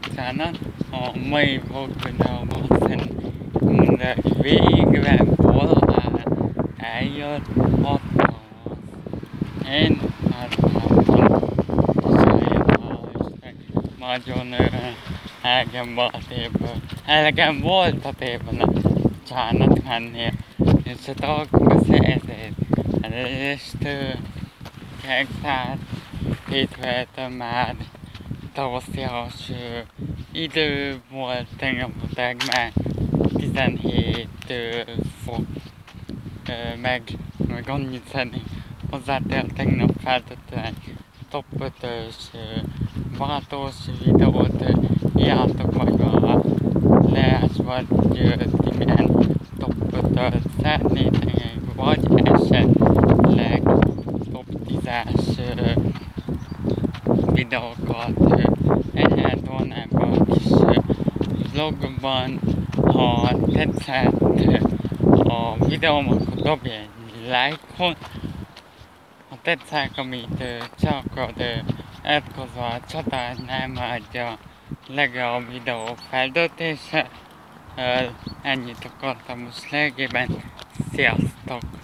Bocsánat, a mai szerintem mindenki végre valahára eljött a tavasz. Én sajnálom, nagyon elegem volt a tévből. Elegem volt a tévben, bocsánat mennél. És a dolgok ezért először hektár hétfőtől már. Tavaszias idő volt, tegnap után már 17 fok, meg, meg annyit szeretnék hozzátér, tegnap feltettem egy top 5-ös váltós videót, írjátok meg a leás vagy ti milyen top 5-öt szeretnétek, vagy esetleg top 10-es videókat ebben a kis vlogban. Ha tetszett a videóm, akkor dobj egy lájkot. Ha tetszett, amit csak akarod elkozva a csatát, nem adja legalább videó feltöltése. Ennyit akartam most legében. Sziasztok!